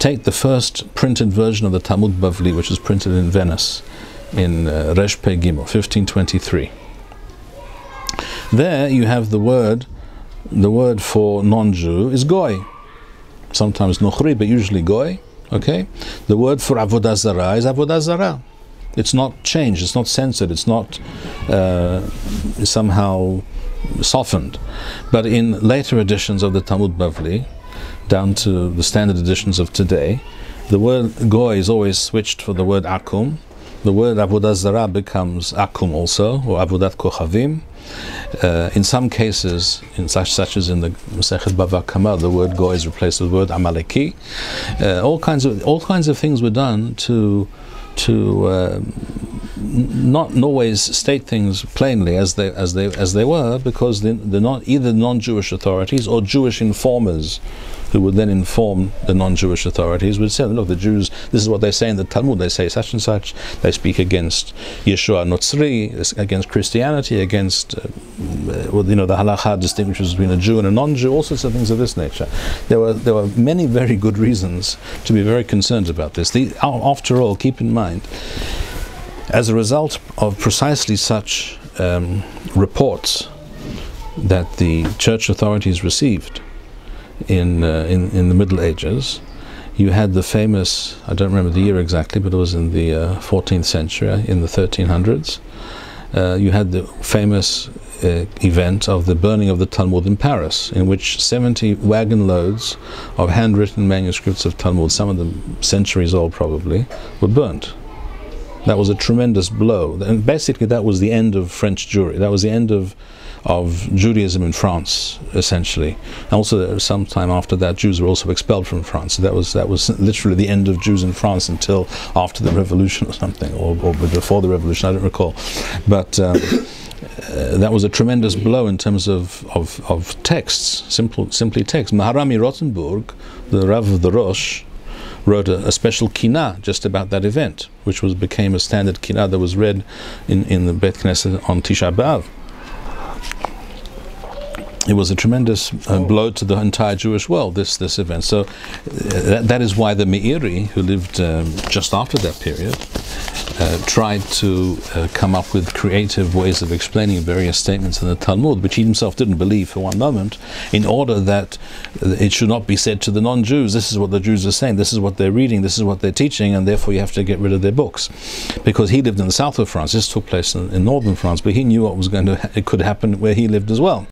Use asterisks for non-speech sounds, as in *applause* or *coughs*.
take the first printed version of the Talmud Bavli, which was printed in Venice in uh, Resh Pe Gimel, 1523. There you have the word, the word for non-Jew is goy. Sometimes nochri, but usually goy. Okay, the word for avodah zarah is avodah zarah. It's not changed. It's not censored. It's not uh, somehow softened. But in later editions of the Talmud Bavli, down to the standard editions of today, the word goy is always switched for the word akum. The word avodah zarah becomes akum also, or avodat kochavim. Uh, in some cases, in such such as in the Masechet Bava Kama, the word goy is replaced with the word amaleki. Uh, all kinds of all kinds of things were done to to uh, not always state things plainly as they as they as they were, because the, the not either non-Jewish authorities or Jewish informers who would then inform the non-Jewish authorities would say, look, the Jews, this is what they say in the Talmud, they say such and such, they speak against Yeshua Notzri, against Christianity, against, uh, well, you know, the halacha distinguishes between a Jew and a non-Jew, all sorts of things of this nature. There were, there were many very good reasons to be very concerned about this. The, after all, keep in mind, as a result of precisely such um, reports that the church authorities received, in, uh, in, in the Middle Ages, you had the famous, I don't remember the year exactly, but it was in the uh, 14th century, in the 1300s. Uh, you had the famous uh, event of the burning of the Talmud in Paris, in which 70 wagon loads of handwritten manuscripts of Talmud, some of them centuries old probably, were burnt. That was a tremendous blow. And basically, that was the end of French Jewry. That was the end of of Judaism in France, essentially. And also, sometime after that, Jews were also expelled from France. So that was that was literally the end of Jews in France until after the revolution or something, or, or before the revolution. I don't recall, but. Um, *coughs* uh, that was a tremendous blow in terms of, of, of texts, simple, simply text. Maharami Rothenburg, the Rav of the Rosh, wrote a, a, special kina just about that event, which was became a standard kina that was read in, in the Beit Knesset on Tisha B'Av it was a tremendous uh, blow to the entire Jewish world. This this event. So uh, that, that is why the Meiri, who lived um, just after that period, uh, tried to uh, come up with creative ways of explaining various statements in the Talmud, which he himself didn't believe for one moment, in order that it should not be said to the non-Jews, "This is what the Jews are saying. This is what they're reading. This is what they're teaching, and therefore you have to get rid of their books." Because he lived in the south of France. This took place in, in northern France, but he knew what was going to ha- it could happen where he lived as well.